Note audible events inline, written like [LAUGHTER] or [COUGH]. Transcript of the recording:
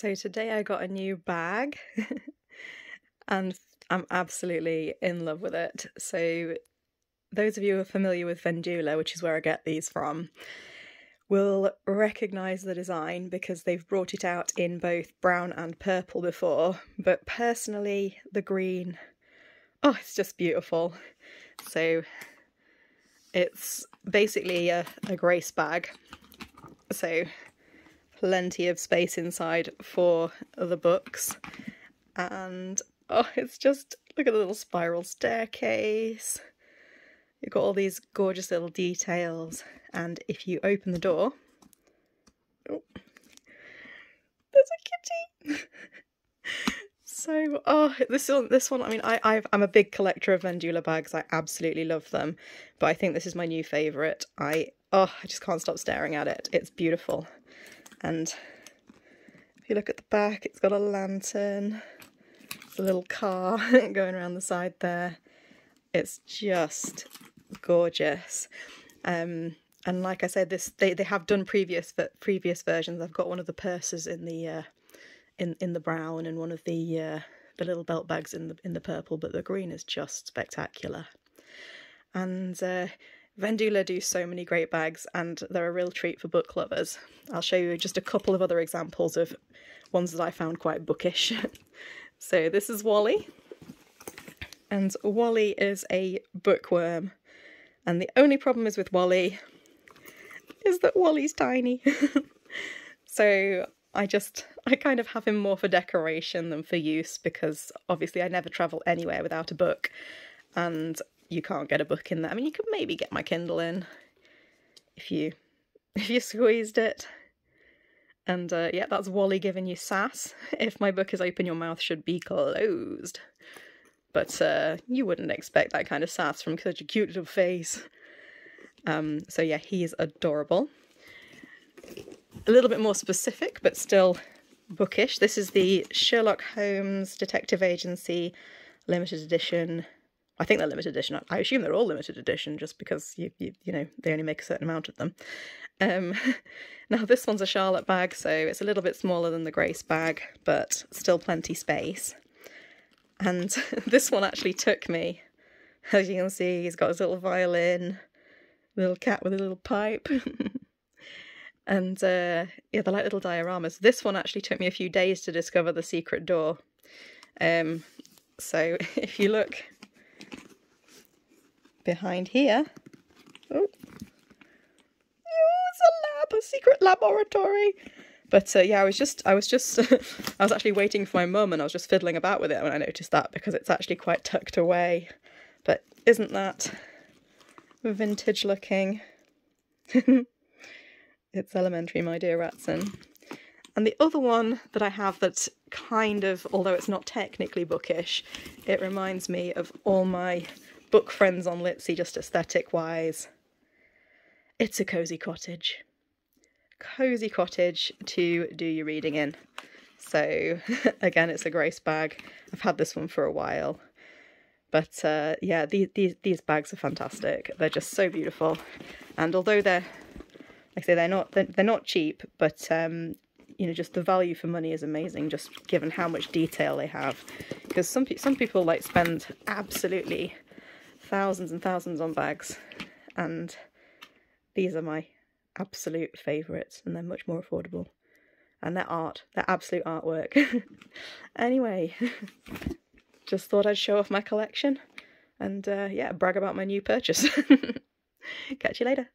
So today I got a new bag [LAUGHS] and I'm absolutely in love with it. So those of you who are familiar with Vendula, which is where I get these from, will recognise the design because they've brought it out in both brown and purple before. But personally, the green, oh, it's just beautiful. So it's basically a, a grace bag. So plenty of space inside for the books. And oh, it's just look at the little spiral staircase. You've got all these gorgeous little details. And if you open the door, oh, there's a kitty. [LAUGHS] so oh this one this one i mean i i am a big collector of vendula bags i absolutely love them but i think this is my new favorite i oh i just can't stop staring at it it's beautiful and if you look at the back, it's got a lantern, it's a little car [LAUGHS] going around the side there. It's just gorgeous. Um, and like I said, this they, they have done previous previous versions. I've got one of the purses in the uh, in in the brown and one of the uh, the little belt bags in the in the purple, but the green is just spectacular. And uh, Vendula do so many great bags and they're a real treat for book lovers. I'll show you just a couple of other examples of ones that I found quite bookish. [LAUGHS] so this is Wally and Wally is a bookworm and the only problem is with Wally is that Wally's tiny. [LAUGHS] so I just, I kind of have him more for decoration than for use because obviously I never travel anywhere without a book and you can't get a book in there. I mean, you could maybe get my Kindle in if you if you squeezed it. And uh, yeah, that's Wally giving you sass. If my book is open, your mouth should be closed. But uh, you wouldn't expect that kind of sass from such a cute little face. Um, so yeah, he is adorable. A little bit more specific, but still bookish. This is the Sherlock Holmes Detective Agency limited edition I think they're limited edition. I assume they're all limited edition just because you you, you know they only make a certain amount of them. Um, [LAUGHS] now this one's a Charlotte bag, so it's a little bit smaller than the Grace bag, but still plenty space. And [LAUGHS] this one actually took me, as you can see, he's got his little violin, little cat with a little pipe. [LAUGHS] and uh, yeah, they're like little dioramas. This one actually took me a few days to discover the secret door. Um, so if you look behind here. Oh. oh, it's a lab, a secret laboratory. But uh, yeah, I was just, I was just, [LAUGHS] I was actually waiting for my mum and I was just fiddling about with it when I noticed that because it's actually quite tucked away. But isn't that vintage looking? [LAUGHS] it's elementary, my dear Ratson. And the other one that I have that's kind of, although it's not technically bookish, it reminds me of all my book friends on Litsy, just aesthetic wise. It's a cosy cottage. Cosy cottage to do your reading in. So [LAUGHS] again, it's a Grace bag. I've had this one for a while. But uh, yeah, these, these these bags are fantastic. They're just so beautiful, and although they're like I say they're not they're, they're not cheap, but um, you know just the value for money is amazing. Just given how much detail they have, because some some people like spend absolutely thousands and thousands on bags. And these are my absolute favourites and they're much more affordable. And they're art they're absolute artwork. [LAUGHS] Anyway [LAUGHS] just thought I'd show off my collection and uh, yeah brag about my new purchase. [LAUGHS] Catch you later